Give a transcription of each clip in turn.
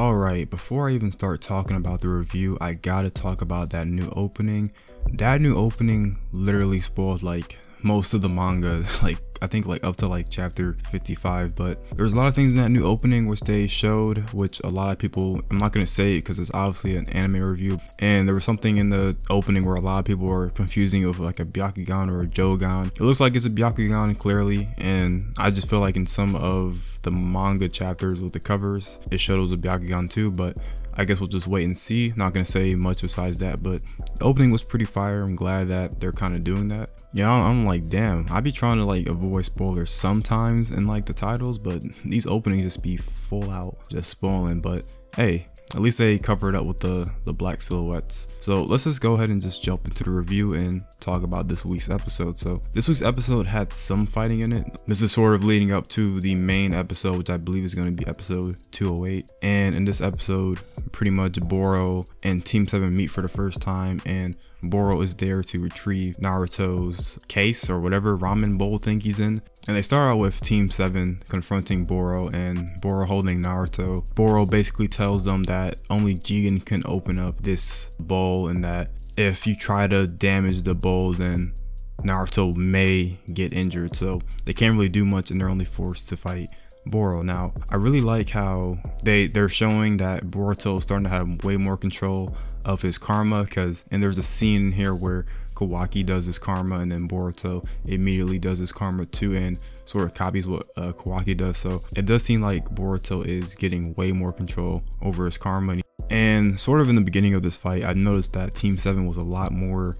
Alright, before I even start talking about the review, I gotta talk about that new opening. That new opening literally spoiled like most of the manga, like I think like up to like chapter 55 but there's a lot of things in that new opening which they showed which a lot of people I'm not gonna say it because it's obviously an anime review and there was something in the opening where a lot of people were confusing it with like a Byakugan or a Jogan. It looks like it's a Byakugan clearly and I just feel like in some of the manga chapters with the covers it showed it was a Byakugan too but I guess we'll just wait and see. Not gonna say much besides that, but the opening was pretty fire. I'm glad that they're kind of doing that. Yeah, I'm like, damn. I be trying to like avoid spoilers sometimes in like the titles, but these openings just be full out just spoiling. But hey, at least they cover it up with the, the black silhouettes. So let's just go ahead and just jump into the review and talk about this week's episode. So this week's episode had some fighting in it. This is sort of leading up to the main episode, which I believe is going to be episode 208. And in this episode, pretty much Boro and Team 7 meet for the first time and Boro is there to retrieve Naruto's case or whatever ramen bowl thing he's in. And they start out with Team 7 confronting Boro and Boro holding Naruto. Boro basically tells them that only Jigen can open up this bowl and that if you try to damage the bowl then Naruto may get injured. So they can't really do much and they're only forced to fight Boro. Now, I really like how they they're showing that Boruto is starting to have way more control of his karma because and there's a scene here where Kawaki does his karma and then Boruto immediately does his karma too and sort of copies what uh, Kawaki does. So it does seem like Boruto is getting way more control over his karma. And sort of in the beginning of this fight, I noticed that Team 7 was a lot more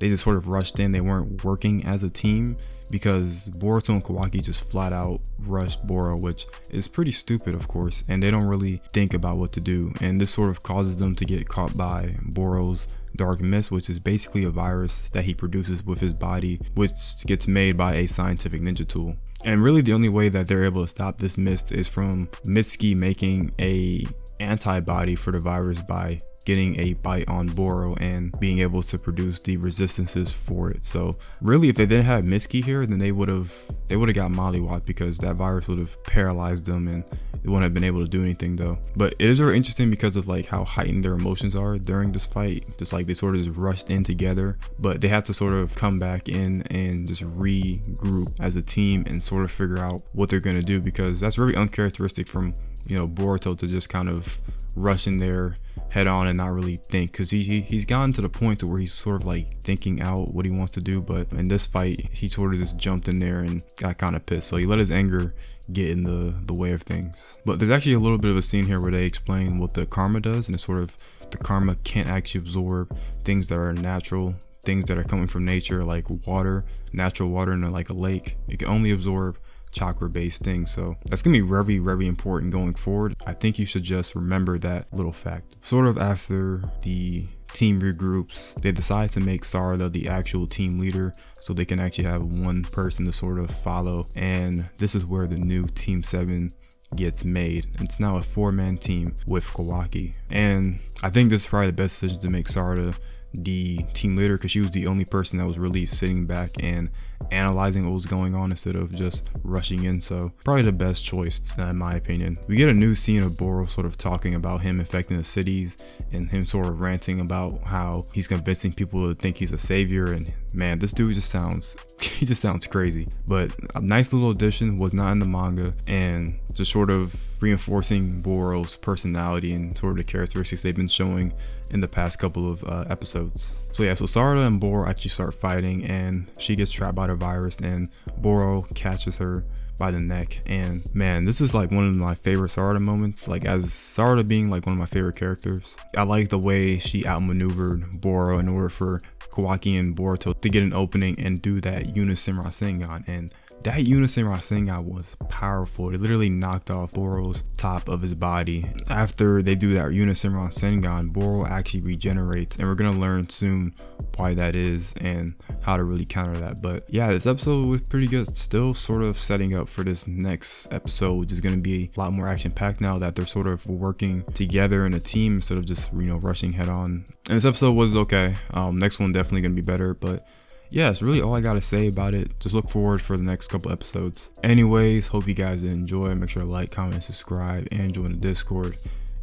they just sort of rushed in. They weren't working as a team because Boruto and Kawaki just flat out rushed Boro, which is pretty stupid, of course, and they don't really think about what to do. And this sort of causes them to get caught by Boro's dark mist, which is basically a virus that he produces with his body, which gets made by a scientific ninja tool. And really the only way that they're able to stop this mist is from Mitsuki making a antibody for the virus by getting a bite on Boro and being able to produce the resistances for it. So really if they didn't have Mitsuki here, then they would have they would have got mollywopped because that virus would have paralyzed them and they wouldn't have been able to do anything though. But it is very interesting because of like how heightened their emotions are during this fight. Just like they sort of just rushed in together, but they have to sort of come back in and just regroup as a team and sort of figure out what they're gonna do because that's very uncharacteristic from you know Boruto to just kind of rush in there head on and not really think because he, he he's gotten to the point to where he's sort of like thinking out what he wants to do but in this fight he sort of just jumped in there and got kind of pissed. So he let his anger get in the the way of things. But there's actually a little bit of a scene here where they explain what the karma does and it's sort of the karma can't actually absorb things that are natural things that are coming from nature like water natural water in like a lake. It can only absorb chakra based thing. So that's gonna be very, very important going forward. I think you should just remember that little fact. Sort of after the team regroups, they decide to make Sarada the actual team leader so they can actually have one person to sort of follow. And this is where the new Team 7 gets made. It's now a four man team with Kawaki. And I think this is probably the best decision to make Sarada the team leader because she was the only person that was really sitting back and analyzing what was going on instead of just rushing in. So probably the best choice uh, in my opinion. We get a new scene of Boro sort of talking about him infecting the cities and him sort of ranting about how he's convincing people to think he's a savior and man this dude just sounds he just sounds crazy but a nice little addition was not in the manga and just sort of reinforcing Boro's personality and sort of the characteristics they've been showing in the past couple of uh, episodes. So yeah, so Sarada and Boro actually start fighting and she gets trapped by the virus and Boro catches her by the neck. And man this is like one of my favorite Sarada moments like as Sarada being like one of my favorite characters. I like the way she outmaneuvered Boro in order for Kawaki and Boruto to get an opening and do that Unison Rasengan and that Unison Rasengan was powerful. It literally knocked off Boro's top of his body. After they do that Unison Rasengan, Boro actually regenerates and we're going to learn soon why that is and how to really counter that. But yeah, this episode was pretty good. Still sort of setting up for this next episode, which is going to be a lot more action packed now that they're sort of working together in a team instead of just, you know, rushing head on. And this episode was okay. Um, next one definitely going to be better, but yeah, it's really all I gotta say about it. Just look forward for the next couple episodes. Anyways, hope you guys enjoy. Make sure to like, comment, subscribe, and join the Discord.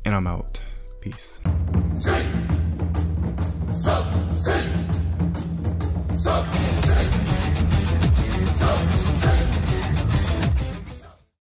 and I'm out. Peace.